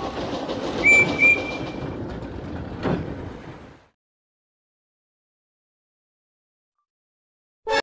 problem.